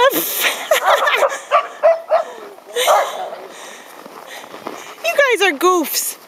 you guys are goofs.